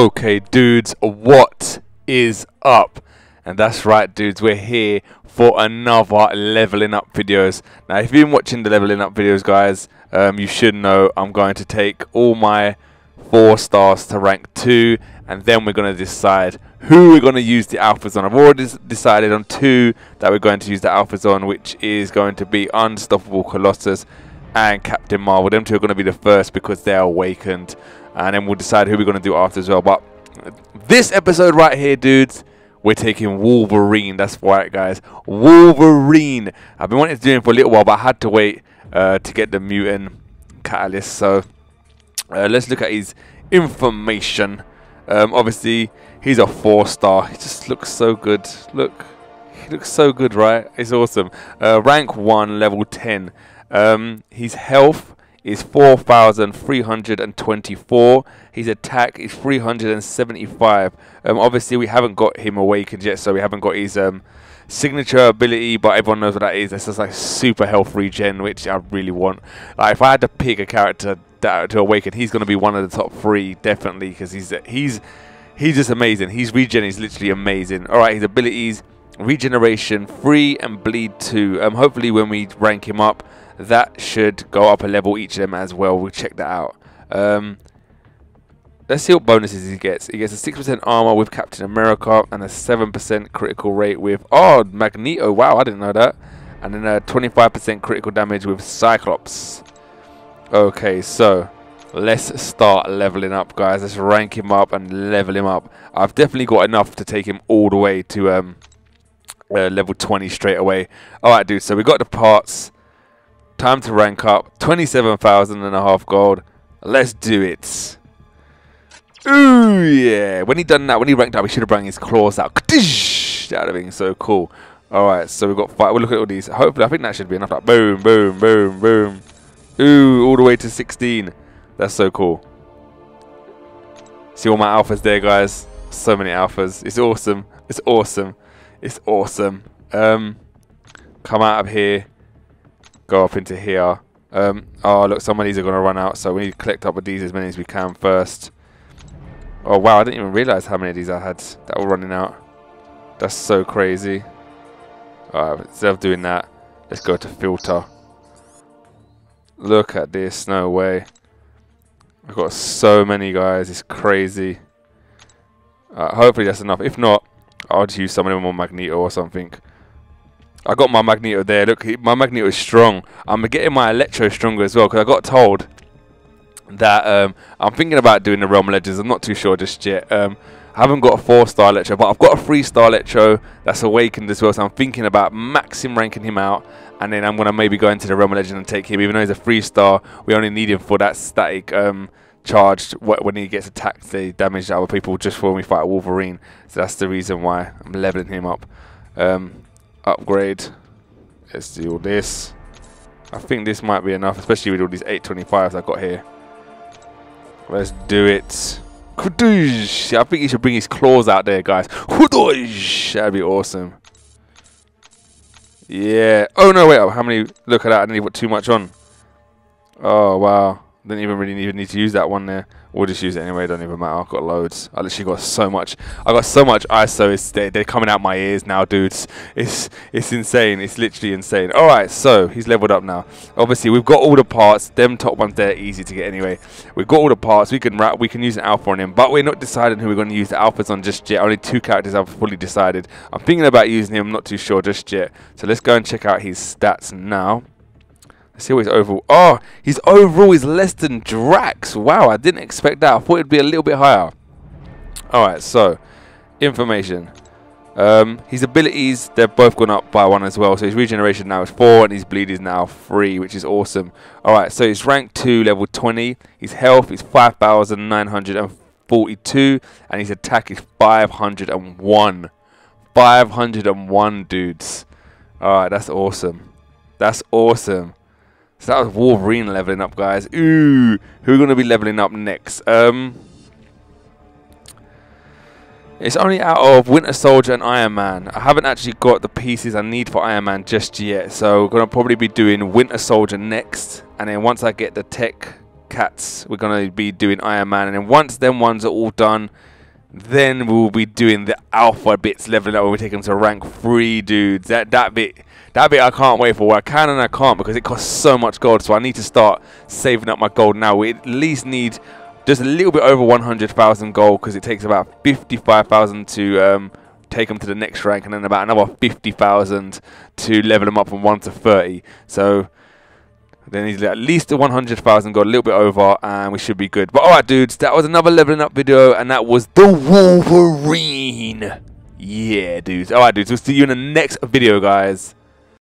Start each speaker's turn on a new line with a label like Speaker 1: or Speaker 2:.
Speaker 1: Okay, dudes, what is up? And that's right, dudes, we're here for another leveling up videos. Now, if you've been watching the leveling up videos, guys, um, you should know I'm going to take all my four stars to rank two, and then we're going to decide who we're going to use the alphas on. I've already decided on two that we're going to use the alphas on, which is going to be Unstoppable Colossus and Captain Marvel. Them two are going to be the first because they're awakened and then we'll decide who we're going to do after as well. But this episode right here, dudes, we're taking Wolverine. That's right, guys. Wolverine. I've been wanting to do him for a little while, but I had to wait uh, to get the mutant catalyst. So uh, let's look at his information. Um, obviously, he's a four star. He just looks so good. Look, he looks so good, right? It's awesome. Uh, rank one, level ten. Um, his health is 4,324. His attack is 375. Um, obviously, we haven't got him awakened yet, so we haven't got his um, signature ability, but everyone knows what that is. That's just like super health regen, which I really want. Like, if I had to pick a character that, to awaken, he's going to be one of the top three, definitely, because he's he's he's just amazing. His regen is literally amazing. All right, his abilities regeneration 3 and bleed 2 um, hopefully when we rank him up that should go up a level each of them as well. We'll check that out. Um, let's see what bonuses he gets. He gets a 6% armor with Captain America and a 7% critical rate with, oh, Magneto. Wow, I didn't know that. And then a 25% critical damage with Cyclops. Okay, so let's start leveling up, guys. Let's rank him up and level him up. I've definitely got enough to take him all the way to um, uh, level 20 straight away. Alright, dude, so we got the parts. Time to rank up. 27,000 and a half gold. Let's do it. Ooh, yeah. When he done that, when he ranked up, he should have brought his claws out. That would have been so cool. Alright, so we've got five. We'll look at all these. Hopefully, I think that should be enough. Like, boom, boom, boom, boom. Ooh, all the way to 16. That's so cool. See all my alphas there, guys. So many alphas. It's awesome. It's awesome. It's awesome. Um, come out of here go up into here. Um, oh, look, some of these are going to run out, so we need to collect up with these as many as we can first. Oh, wow, I didn't even realize how many of these I had that were running out. That's so crazy. Alright, instead of doing that, let's go to filter. Look at this, no way. I've got so many guys, it's crazy. Hopefully that's enough. If not, I'll just use some of them on Magneto or something. I got my Magneto there. Look, my Magneto is strong. I'm getting my Electro stronger as well because I got told that um, I'm thinking about doing the Realm Legends. I'm not too sure just yet. Um, I haven't got a four-star Electro, but I've got a three-star Electro that's awakened as well. So I'm thinking about maxim ranking him out, and then I'm gonna maybe go into the Realm Legend and take him. Even though he's a three-star, we only need him for that static um, charged when he gets attacked. They damage other people just for when we fight Wolverine. So that's the reason why I'm leveling him up. Um, upgrade. Let's do all this. I think this might be enough, especially with all these 825s I got here. Let's do it. I think he should bring his claws out there, guys. That'd be awesome. Yeah. Oh, no, wait. How many? Look at that. I didn't even put too much on. Oh, wow. Didn't even really even need to use that one there. We'll just use it anyway, don't even matter. I've got loads. I literally got so much. I got so much ISO. It's, they're, they're coming out my ears now, dudes. It's it's insane. It's literally insane. All right, so he's leveled up now. Obviously, we've got all the parts. Them top ones, they're easy to get anyway. We've got all the parts. We can wrap. we can use an alpha on him, but we're not deciding who we're going to use the alphas on just yet. Only two characters I've fully decided. I'm thinking about using him. I'm not too sure just yet. So let's go and check out his stats now. Let's see what his overall. Oh, his overall is less than Drax. Wow, I didn't expect that. I thought it'd be a little bit higher. All right, so information. Um, his abilities, they've both gone up by one as well. So his regeneration now is 4 and his bleed is now 3, which is awesome. Alright, so he's rank 2, level 20. His health is 5,942 and his attack is 501. 501 dudes. Alright, that's awesome. That's awesome. So that was Wolverine leveling up, guys. Ooh, who are going to be leveling up next? Um, it's only out of Winter Soldier and Iron Man. I haven't actually got the pieces I need for Iron Man just yet. So we're going to probably be doing Winter Soldier next. And then once I get the tech cats, we're going to be doing Iron Man. And then once them ones are all done, Then we'll be doing the alpha bits leveling up when we take them to rank three, dudes. That that bit, that bit I can't wait for. Well, I can and I can't because it costs so much gold. So I need to start saving up my gold now. We at least need just a little bit over 100,000 gold because it takes about 55,000 to um, take them to the next rank, and then about another 50,000 to level them up from one to 30. So then he's at least a 100,000 gold, a little bit over, and we should be good. But alright, dudes, that was another leveling up video, and that was the Wolverine. Yeah, dudes. Alright, dudes, we'll see you in the next video, guys.